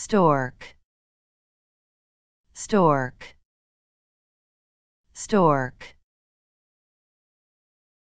stork. Stork. Stork.